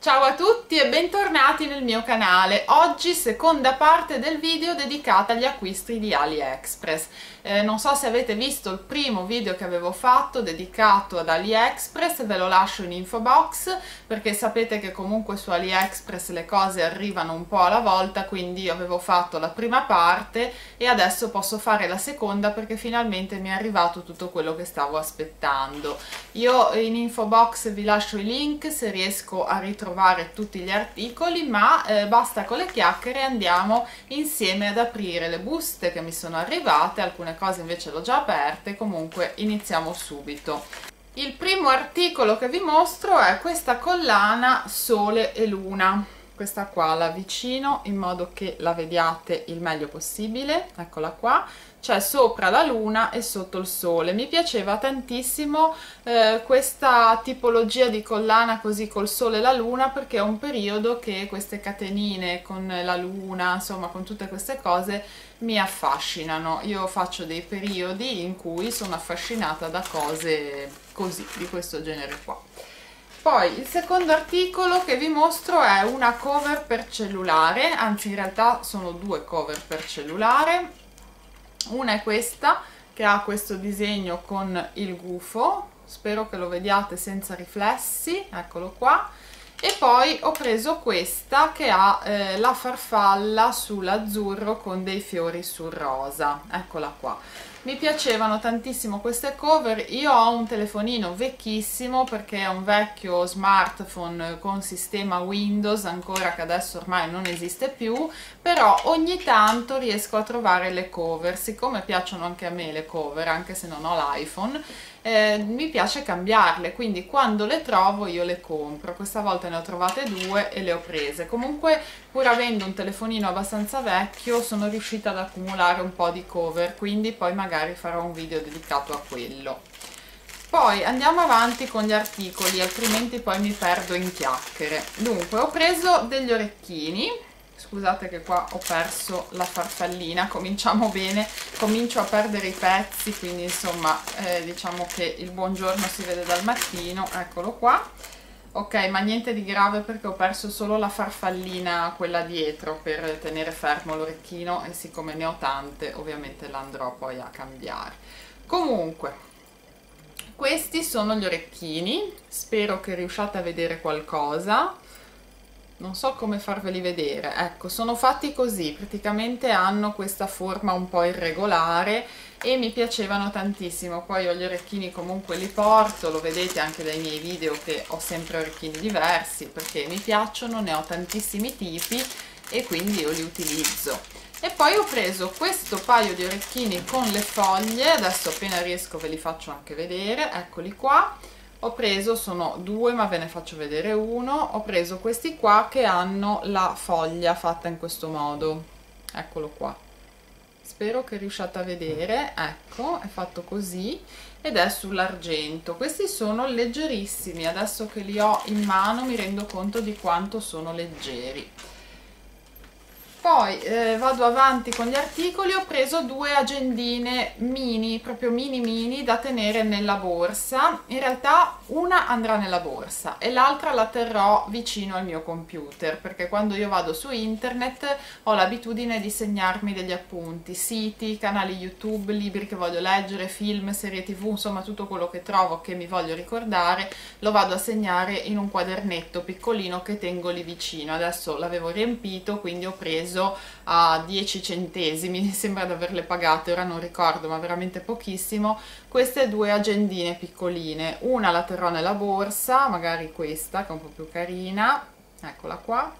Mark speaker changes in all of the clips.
Speaker 1: Ciao a tutti e bentornati nel mio canale. Oggi seconda parte del video dedicata agli acquisti di AliExpress. Eh, non so se avete visto il primo video che avevo fatto dedicato ad AliExpress, ve lo lascio in info box perché sapete che comunque su AliExpress le cose arrivano un po' alla volta, quindi avevo fatto la prima parte e adesso posso fare la seconda perché finalmente mi è arrivato tutto quello che stavo aspettando. Io in info box vi lascio i link se riesco a ritrovare trovare tutti gli articoli ma eh, basta con le chiacchiere andiamo insieme ad aprire le buste che mi sono arrivate. Alcune cose invece le ho già aperte comunque iniziamo subito. Il primo articolo che vi mostro è questa collana sole e luna. Questa qua la avvicino in modo che la vediate il meglio possibile. Eccola qua c'è sopra la luna e sotto il sole. Mi piaceva tantissimo eh, questa tipologia di collana così col sole e la luna perché è un periodo che queste catenine con la luna insomma con tutte queste cose mi affascinano. Io faccio dei periodi in cui sono affascinata da cose così di questo genere qua. Poi il secondo articolo che vi mostro è una cover per cellulare, anzi in realtà sono due cover per cellulare. Una è questa che ha questo disegno con il gufo, spero che lo vediate senza riflessi, eccolo qua. E poi ho preso questa che ha eh, la farfalla sull'azzurro con dei fiori sul rosa, eccola qua mi piacevano tantissimo queste cover. Io ho un telefonino vecchissimo perché è un vecchio smartphone con sistema Windows ancora che adesso ormai non esiste più però ogni tanto riesco a trovare le cover. Siccome piacciono anche a me le cover anche se non ho l'iPhone eh, mi piace cambiarle quindi quando le trovo io le compro. Questa volta ne ho trovate due e le ho prese. Comunque pur avendo un telefonino abbastanza vecchio sono riuscita ad accumulare un po' di cover quindi poi magari farò un video dedicato a quello. Poi andiamo avanti con gli articoli altrimenti poi mi perdo in chiacchiere. Dunque ho preso degli orecchini scusate che qua ho perso la farfallina cominciamo bene. Comincio a perdere i pezzi quindi insomma eh, diciamo che il buongiorno si vede dal mattino eccolo qua. Ok ma niente di grave perché ho perso solo la farfallina quella dietro per tenere fermo l'orecchino e siccome ne ho tante ovviamente l'andrò poi a cambiare. Comunque questi sono gli orecchini. Spero che riusciate a vedere qualcosa non so come farveli vedere ecco sono fatti così praticamente hanno questa forma un po' irregolare e mi piacevano tantissimo. Poi ho gli orecchini comunque li porto lo vedete anche dai miei video che ho sempre orecchini diversi perché mi piacciono ne ho tantissimi tipi e quindi io li utilizzo. E poi ho preso questo paio di orecchini con le foglie adesso appena riesco ve li faccio anche vedere eccoli qua ho preso, sono due ma ve ne faccio vedere uno, ho preso questi qua che hanno la foglia fatta in questo modo, eccolo qua. Spero che riusciate a vedere, ecco, è fatto così. Ed è sull'argento. Questi sono leggerissimi, adesso che li ho in mano mi rendo conto di quanto sono leggeri poi eh, vado avanti con gli articoli ho preso due agendine mini proprio mini mini da tenere nella borsa. In realtà una andrà nella borsa e l'altra la terrò vicino al mio computer perché quando io vado su internet ho l'abitudine di segnarmi degli appunti siti, canali youtube, libri che voglio leggere, film, serie tv insomma tutto quello che trovo che mi voglio ricordare lo vado a segnare in un quadernetto piccolino che tengo lì vicino. Adesso l'avevo riempito quindi ho preso preso a 10 centesimi, mi sembra di averle pagate, ora non ricordo, ma veramente pochissimo, queste due agendine piccoline. Una la terrò nella borsa, magari questa che è un po' più carina, eccola qua,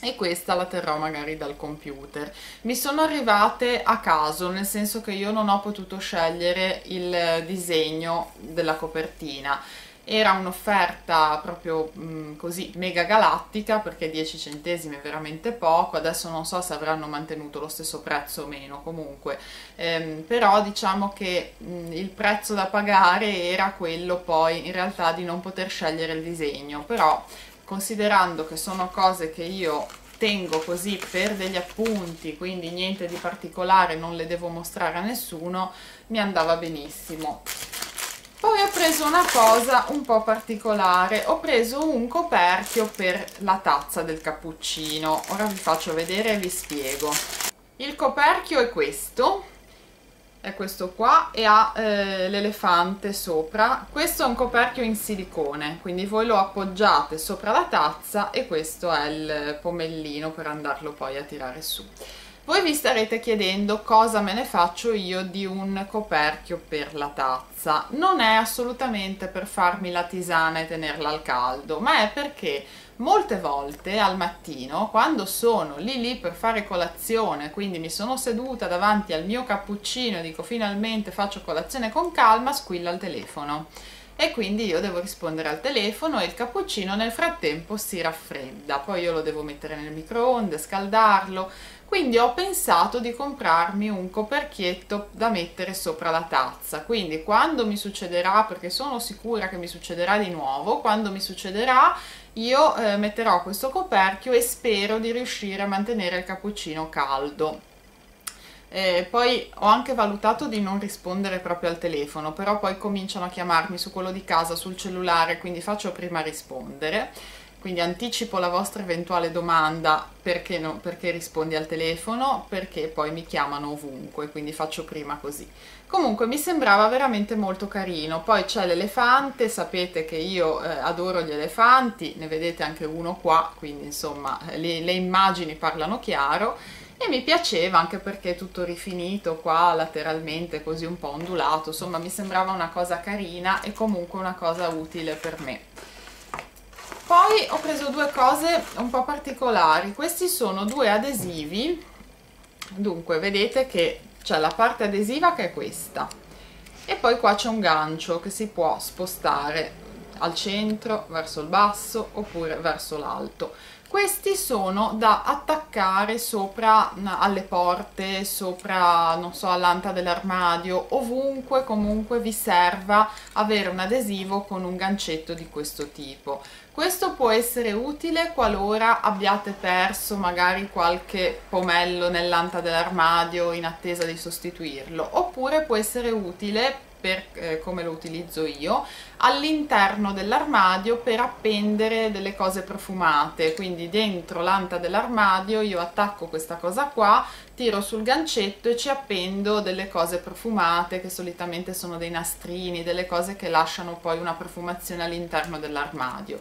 Speaker 1: e questa la terrò magari dal computer. Mi sono arrivate a caso, nel senso che io non ho potuto scegliere il disegno della copertina era un'offerta proprio mh, mm, così mega galattica perché 10 centesimi è veramente poco. Adesso non so se avranno mantenuto lo stesso prezzo o meno comunque. Ehm, però diciamo che mh, mm, il prezzo da pagare era quello poi in realtà di non poter scegliere il disegno. Però considerando che sono cose che io tengo così per degli appunti quindi niente di particolare non le devo mostrare a nessuno mi andava benissimo poi ho preso una cosa un po' particolare. Ho preso un coperchio per la tazza del cappuccino. Ora vi faccio vedere e vi spiego. Il coperchio è questo. È questo qua e ha eh, l'elefante sopra. Questo è un coperchio in silicone quindi voi lo appoggiate sopra la tazza e questo è il pomellino per andarlo poi a tirare su voi vi starete chiedendo cosa me ne faccio io di un coperchio per la tazza. Non è assolutamente per farmi la tisana e tenerla al caldo, ma è perché molte volte al mattino, quando sono lì lì per fare colazione, quindi mi sono seduta davanti al mio cappuccino e dico finalmente faccio colazione con calma, squilla il telefono e quindi io devo rispondere al telefono e il cappuccino nel frattempo si raffredda, poi io lo devo mettere nel microonde, scaldarlo, quindi ho pensato di comprarmi un coperchietto da mettere sopra la tazza. Quindi quando mi succederà perché sono sicura che mi succederà di nuovo quando mi succederà io eh, metterò questo coperchio e spero di riuscire a mantenere il cappuccino caldo. Eh, poi ho anche valutato di non rispondere proprio al telefono però poi cominciano a chiamarmi su quello di casa sul cellulare quindi faccio prima rispondere quindi anticipo la vostra eventuale domanda perché, no, perché rispondi al telefono, perché poi mi chiamano ovunque, quindi faccio prima così. Comunque mi sembrava veramente molto carino, poi c'è l'elefante, sapete che io eh, adoro gli elefanti, ne vedete anche uno qua, quindi insomma le, le immagini parlano chiaro. E mi piaceva anche perché è tutto rifinito qua lateralmente così un po' ondulato. Insomma mi sembrava una cosa carina e comunque una cosa utile per me poi ho preso due cose un po' particolari. Questi sono due adesivi. Dunque vedete che c'è la parte adesiva che è questa. E poi qua c'è un gancio che si può spostare al centro, verso il basso oppure verso l'alto questi sono da attaccare sopra alle porte, sopra, non so, all'anta dell'armadio, ovunque comunque vi serva avere un adesivo con un gancetto di questo tipo. Questo può essere utile qualora abbiate perso magari qualche pomello nell'anta dell'armadio in attesa di sostituirlo, oppure può essere utile per, eh, come lo utilizzo io, all'interno dell'armadio per appendere delle cose profumate, quindi dentro l'anta dell'armadio io attacco questa cosa qua, tiro sul gancetto e ci appendo delle cose profumate che solitamente sono dei nastrini, delle cose che lasciano poi una profumazione all'interno dell'armadio.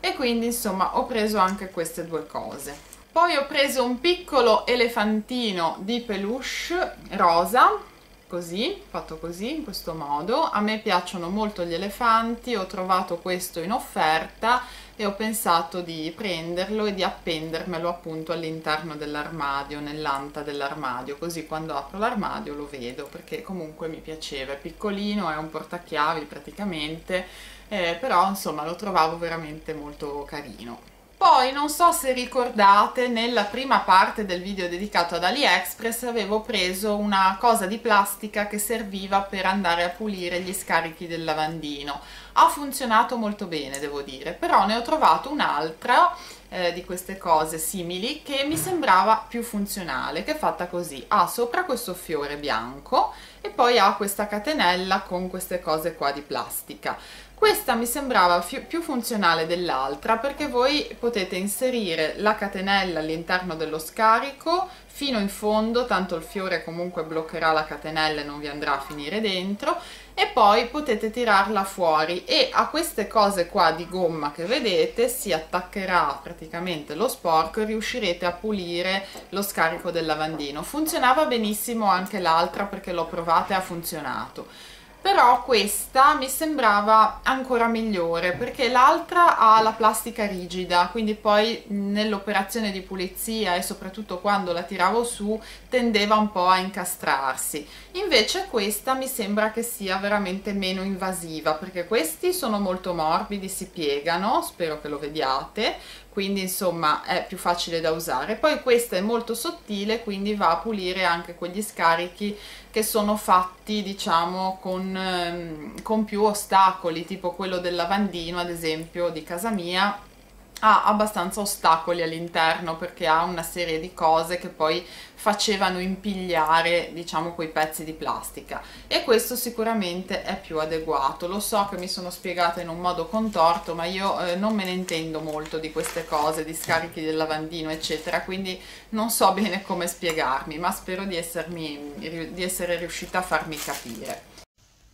Speaker 1: E quindi insomma ho preso anche queste due cose. Poi ho preso un piccolo elefantino di peluche rosa così, fatto così, in questo modo. A me piacciono molto gli elefanti, ho trovato questo in offerta e ho pensato di prenderlo e di appendermelo appunto all'interno dell'armadio, nell'anta dell'armadio, così quando apro l'armadio lo vedo perché comunque mi piaceva, è piccolino, è un portachiavi praticamente, eh, però insomma lo trovavo veramente molto carino. Poi non so se ricordate, nella prima parte del video dedicato ad AliExpress avevo preso una cosa di plastica che serviva per andare a pulire gli scarichi del lavandino. Ha funzionato molto bene, devo dire, però ne ho trovato un'altra eh, di queste cose simili che mi sembrava più funzionale, che è fatta così. Ha sopra questo fiore bianco e poi ha questa catenella con queste cose qua di plastica. Questa mi sembrava più funzionale dell'altra perché voi potete inserire la catenella all'interno dello scarico fino in fondo, tanto il fiore comunque bloccherà la catenella e non vi andrà a finire dentro e poi potete tirarla fuori e a queste cose qua di gomma che vedete si attaccherà praticamente lo sporco e riuscirete a pulire lo scarico del lavandino. Funzionava benissimo anche l'altra perché l'ho provata e ha funzionato però questa mi sembrava ancora migliore perché l'altra ha la plastica rigida quindi poi nell'operazione di pulizia e soprattutto quando la tiravo su tendeva un po' a incastrarsi. Invece questa mi sembra che sia veramente meno invasiva perché questi sono molto morbidi si piegano spero che lo vediate quindi insomma è più facile da usare. Poi questa è molto sottile quindi va a pulire anche quegli scarichi che sono fatti diciamo con, ehm, con più ostacoli tipo quello del lavandino ad esempio di casa mia ha abbastanza ostacoli all'interno perché ha una serie di cose che poi facevano impigliare diciamo quei pezzi di plastica. E questo sicuramente è più adeguato. Lo so che mi sono spiegata in un modo contorto ma io eh, non me ne intendo molto di queste cose di scarichi del lavandino eccetera quindi non so bene come spiegarmi ma spero di, essermi, di essere riuscita a farmi capire.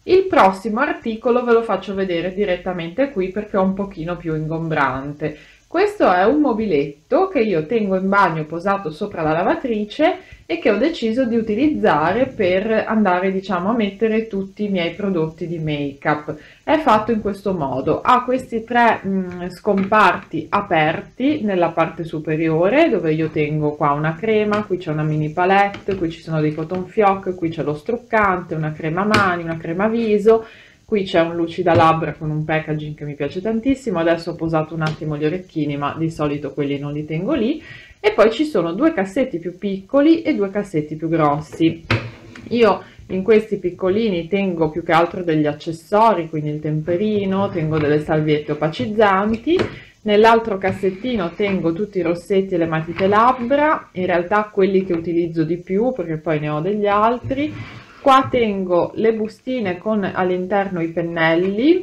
Speaker 2: Il prossimo articolo ve lo faccio vedere direttamente qui perché è un pochino più ingombrante questo è un mobiletto che io tengo in bagno posato sopra la lavatrice e che ho deciso di utilizzare per andare diciamo a mettere tutti i miei prodotti di make up è fatto in questo modo. Ha questi tre mh, mm, scomparti aperti nella parte superiore dove io tengo qua una crema qui c'è una mini palette qui ci sono dei cotton fioc qui c'è lo struccante una crema mani una crema viso Qui c'è un lucida labbra con un packaging che mi piace tantissimo, adesso ho posato un attimo gli orecchini, ma di solito quelli non li tengo lì. E poi ci sono due cassetti più piccoli e due cassetti più grossi. Io in questi piccolini tengo più che altro degli accessori, quindi il temperino, tengo delle salviette opacizzanti, nell'altro cassettino tengo tutti i rossetti e le matite labbra, in realtà quelli che utilizzo di più perché poi ne ho degli altri, qua tengo le bustine con all'interno i pennelli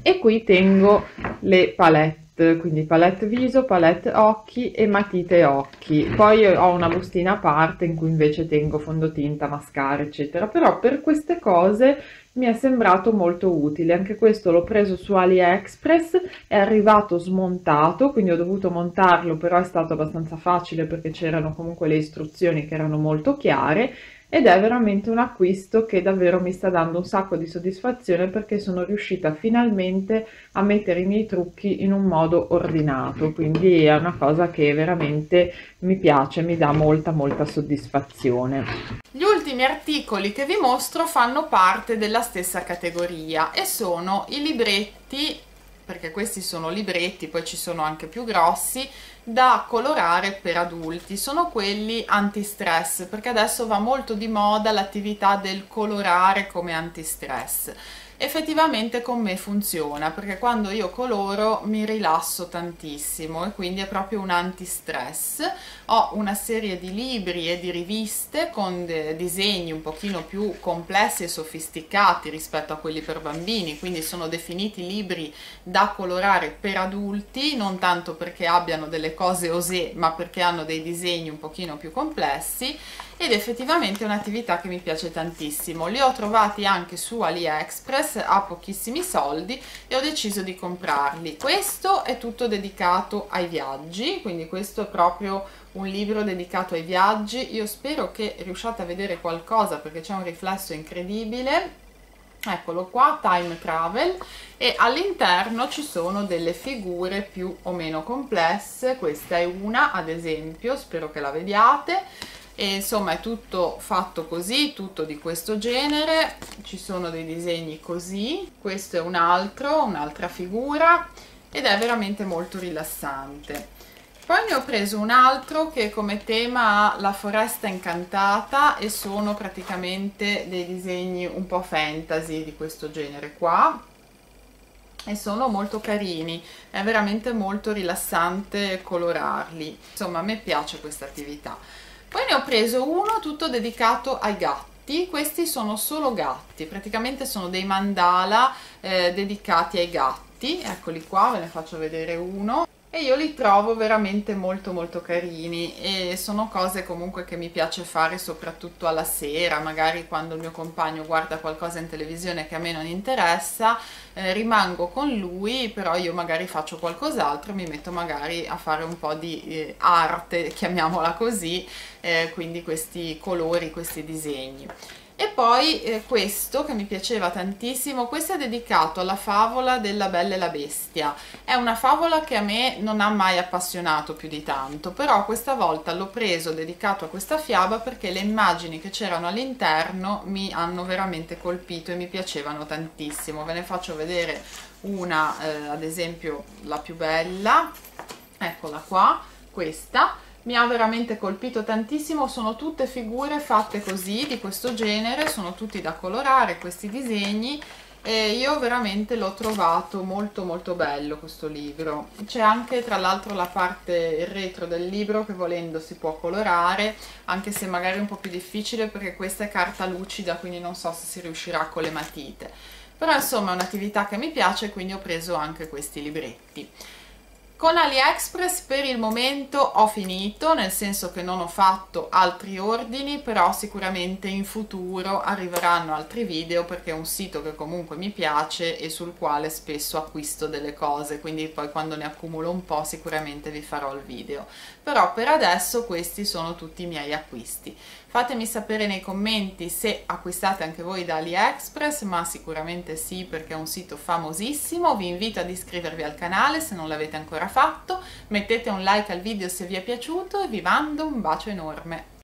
Speaker 2: e qui tengo le palette quindi palette viso, palette occhi e matite occhi. Poi ho una bustina a parte in cui invece tengo fondotinta, mascara eccetera. Però per queste cose mi è sembrato molto utile. Anche questo l'ho preso su AliExpress è arrivato smontato quindi ho dovuto montarlo però è stato abbastanza facile perché c'erano comunque le istruzioni che erano molto chiare ed è veramente un acquisto che davvero mi sta dando un sacco di soddisfazione perché sono riuscita finalmente a mettere i miei trucchi in un modo ordinato. Quindi è una cosa che veramente mi piace mi dà molta molta soddisfazione.
Speaker 1: Gli ultimi articoli che vi mostro fanno parte della stessa categoria e sono i libretti perché questi sono libretti, poi ci sono anche più grossi, da colorare per adulti. Sono quelli anti-stress, perché adesso va molto di moda l'attività del colorare come anti-stress effettivamente con me funziona perché quando io coloro mi rilasso tantissimo e quindi è proprio un anti-stress. Ho una serie di libri e di riviste con disegni un pochino più complessi e sofisticati rispetto a quelli per bambini quindi sono definiti libri da colorare per adulti non tanto perché abbiano delle cose osè ma perché hanno dei disegni un pochino più complessi. Ed effettivamente è un'attività che mi piace tantissimo. Li ho trovati anche su AliExpress a pochissimi soldi e ho deciso di comprarli. Questo è tutto dedicato ai viaggi quindi questo è proprio un libro dedicato ai viaggi. Io spero che riusciate a vedere qualcosa perché c'è un riflesso incredibile. Eccolo qua time travel. E all'interno ci sono delle figure più o meno complesse. Questa è una ad esempio spero che la vediate e insomma è tutto fatto così, tutto di questo genere, ci sono dei disegni così, questo è un altro, un'altra figura ed è veramente molto rilassante. Poi ne ho preso un altro che come tema ha la foresta incantata e sono praticamente dei disegni un po' fantasy di questo genere qua. E sono molto carini, è veramente molto rilassante colorarli, insomma a me piace questa attività. Poi ne ho preso uno tutto dedicato ai gatti, questi sono solo gatti, praticamente sono dei mandala eh, dedicati ai gatti, eccoli qua, ve ne faccio vedere uno e io li trovo veramente molto molto carini e sono cose comunque che mi piace fare soprattutto alla sera, magari quando il mio compagno guarda qualcosa in televisione che a me non interessa, eh, rimango con lui, però io magari faccio qualcos'altro, mi metto magari a fare un po' di eh, arte, chiamiamola così, eh, quindi questi colori, questi disegni. E poi eh, questo che mi piaceva tantissimo, questo è dedicato alla favola della Bella e la Bestia. È una favola che a me non ha mai appassionato più di tanto, però questa volta l'ho preso dedicato a questa fiaba perché le immagini che c'erano all'interno mi hanno veramente colpito e mi piacevano tantissimo. Ve ne faccio vedere una, eh, ad esempio la più bella, eccola qua, questa mi ha veramente colpito tantissimo, sono tutte figure fatte così, di questo genere, sono tutti da colorare questi disegni. E io veramente l'ho trovato molto molto bello questo libro. C'è anche tra l'altro la parte retro del libro che volendo si può colorare anche se magari è un po' più difficile perché questa è carta lucida quindi non so se si riuscirà con le matite. Però insomma è un'attività che mi piace quindi ho preso anche questi libretti con AliExpress per il momento ho finito, nel senso che non ho fatto altri ordini, però sicuramente in futuro arriveranno altri video perché è un sito che comunque mi piace e sul quale spesso acquisto delle cose, quindi poi quando ne accumulo un po' sicuramente vi farò il video. Però per adesso questi sono tutti i miei acquisti. Fatemi sapere nei commenti se acquistate anche voi da AliExpress, ma sicuramente sì perché è un sito famosissimo. Vi invito ad iscrivervi al canale se non l'avete fatto, mettete un like al video se vi è piaciuto e vi mando un bacio enorme.